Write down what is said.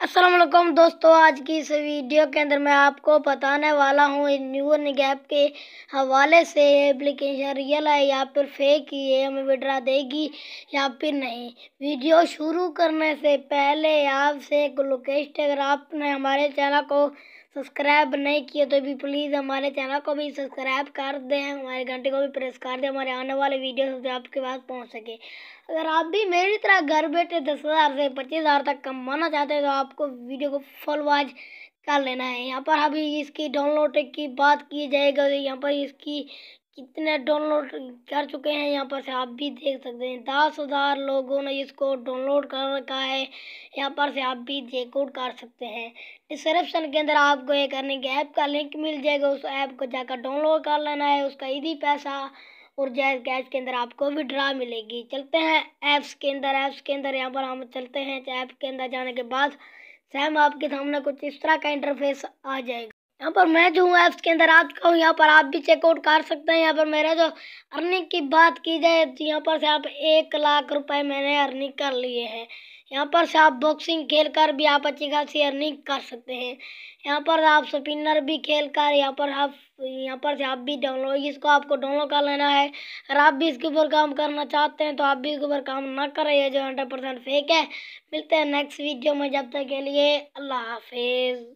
असलम दोस्तों, आज की इस वीडियो के अंदर मैं आपको बताने वाला हूँ न्यू गैप के हवाले से एप्लीकेशन रियल है या फिर फेक ही है, हमें विड्रा देगी या फिर नहीं। वीडियो शुरू करने से पहले आपसे एक लोकेस्ट अगर आपने हमारे चैनल को सब्सक्राइब नहीं किए तो भी प्लीज़ हमारे चैनल को भी सब्सक्राइब कर दें, हमारे घंटे को भी प्रेस कर दें, हमारे आने वाले वीडियो सबसे आपके पास पहुँच सके। अगर आप भी मेरी तरह घर बैठे दस हज़ार से पच्चीस हज़ार तक कमाना चाहते हैं तो आपको वीडियो को फुल वॉच कर लेना है। यहाँ पर अभी इसकी डाउनलोड की बात की जाएगी यहाँ पर इसकी कितने डाउनलोड कर चुके हैं, यहाँ पर से आप भी देख सकते हैं। दस हज़ार लोगों ने इसको डाउनलोड कर रखा है, यहाँ पर से आप भी चेकआउट कर सकते हैं। डिस्क्रिप्शन के अंदर आपको एक अर्निंग ऐप का लिंक मिल जाएगा, उस ऐप को जाकर डाउनलोड कर लेना है, उसका ईदी पैसा और जैज कैश के अंदर आपको भी ड्रा मिलेगी। चलते हैं ऐप्स के अंदर ऐप्स के अंदर यहाँ पर हम चलते हैं ऐप के अंदर जाने के बाद सैम आपके सामने कुछ इस तरह का इंटरफेस आ जाएगा। यहाँ पर मैं जो हूँ, ऐप्स के अंदर आ चुका हूँ, यहाँ पर आप भी चेकआउट कर सकते हैं। यहाँ पर मेरा जो अर्निंग की बात की जाए तो यहाँ पर से आप एक लाख रुपए मैंने अर्निंग कर लिए हैं। यहाँ पर से आप बॉक्सिंग खेल कर भी आप अच्छी खासी अर्निंग कर सकते हैं। यहाँ पर आप स्पिनर भी खेल कर यहाँ पर आप, यहाँ पर से आप भी डाउनलोड इसको आपको डाउनलोड कर लेना है। अगर आप भी इसके ऊपर काम करना चाहते हैं तो आप भी इसके ऊपर काम ना करें जो हंड्रेड परसेंट फेक है। मिलते हैं नेक्स्ट वीडियो में, जब तक के लिए अल्लाह हाफिज़।